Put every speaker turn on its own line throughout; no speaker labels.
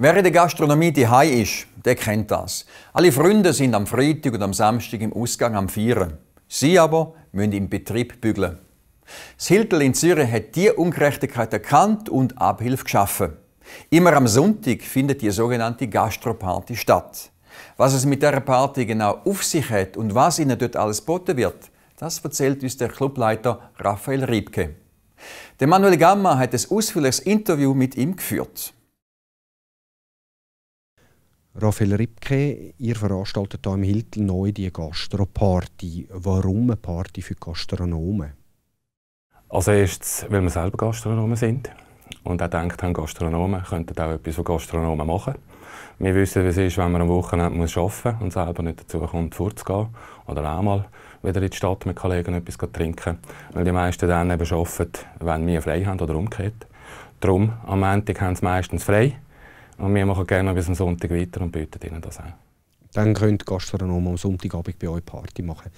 Wer in der Gastronomie die ist, der kennt das. Alle Freunde sind am Freitag und am Samstag im Ausgang am Feiern. Sie aber müssen im Betrieb bügeln. Das Hiltel in Zürich hat diese Ungerechtigkeit erkannt und Abhilfe geschaffen. Immer am Sonntag findet die sogenannte Gastroparty statt. Was es mit dieser Party genau auf sich hat und was ihnen dort alles geboten wird, das erzählt uns der Clubleiter Raphael Riebke. Der Manuel Gamma hat ein ausführliches Interview mit ihm geführt.
Raphael Ripke, ihr veranstaltet hier im Hilton neu die Gastroparty. Warum eine Party für Gastronomen?
Als erstes, weil wir selber Gastronomen sind und auch denkt haben, Gastronomen könnten auch etwas für Gastronomen machen. Wir wissen, wie es ist, wenn man am Wochenende arbeiten muss und selber nicht dazu kommt, vorzugehen oder auch mal wieder in die Stadt mit Kollegen etwas trinken. Weil die meisten dann eben arbeiten, wenn wir frei haben oder umgekehrt. Darum, am Montag haben sie meistens frei und wir machen gerne bis am Sonntag weiter und bieten ihnen das auch.
Dann könnt Gastronomen am Sonntagabend bei euch Party machen.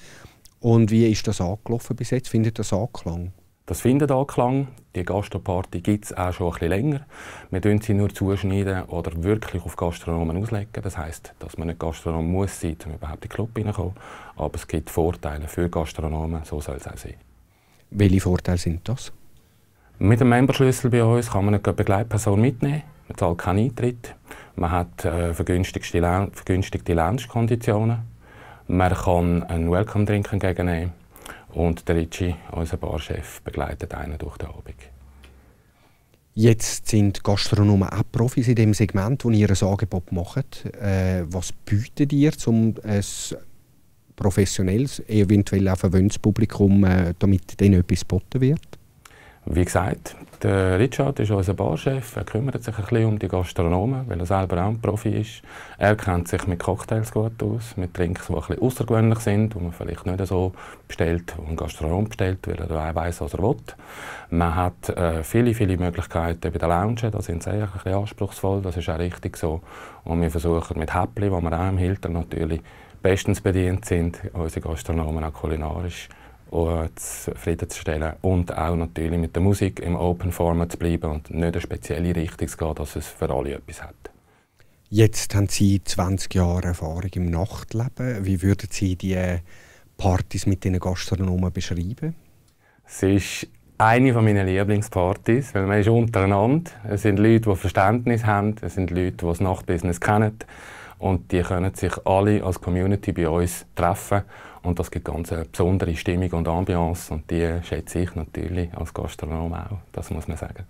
Und wie ist das angelaufen bis jetzt? Findet das Anklang?
Das findet Anklang. Die Gastroparty gibt es auch schon ein bisschen länger. Wir schneiden sie nur zuschneiden oder wirklich auf Gastronomen auslegen. Das heisst, dass man nicht Gastronom muss sein, um überhaupt in den Club hineinzukommen. Aber es gibt Vorteile für Gastronomen, so soll es auch sein.
Welche Vorteile sind das?
Mit dem Memberschlüssel bei uns kann man eine Begleitperson mitnehmen. Man zahlt keinen Eintritt. Man hat äh, vergünstigte, vergünstigte Lounge-Konditionen. Man kann einen Welcome-Drink entgegennehmen. Und der Ricci, unser Barchef, begleitet einen durch den Abend.
Jetzt sind Gastronomen auch Profis in dem Segment, wo ihr ein Angebot macht. Äh, was bietet ihr, um ein professionelles, eventuell auch verwöhntes Publikum, äh, damit denen etwas geboten wird?
Wie gesagt, der Richard ist unser Barchef. Er kümmert sich ein bisschen um die Gastronomen, weil er selber auch ein Profi ist. Er kennt sich mit Cocktails gut aus, mit Drinks, die ein außergewöhnlich sind, die man vielleicht nicht so bestellt, wo ein Gastronom bestellt, weil er weiß, was er will. Man hat äh, viele, viele Möglichkeiten bei den Lounge. Da sind sie ein bisschen anspruchsvoll, das ist auch richtig so. Und wir versuchen mit Häppli, wo wir auch im Hilton natürlich bestens bedient sind, unsere Gastronomen auch kulinarisch zufriedenzustellen und auch natürlich mit der Musik im Open Format zu bleiben und nicht eine spezielle Richtung zu gehen, dass es für alle etwas hat.
Jetzt haben Sie 20 Jahre Erfahrung im Nachtleben. Wie würden Sie die Partys mit den Gastronomen beschreiben?
Es ist eine meiner Lieblingspartys, weil man ist untereinander. Es sind Leute, die Verständnis haben, es sind Leute, die das Nachtbusiness kennen und die können sich alle als Community bei uns treffen und das gibt ganz eine besondere Stimmung und Ambiance und die schätze ich natürlich als Gastronom auch, das muss man sagen.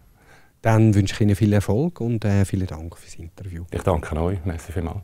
Dann wünsche ich Ihnen viel Erfolg und äh, vielen Dank fürs Interview.
Ich danke euch, merci vielmals.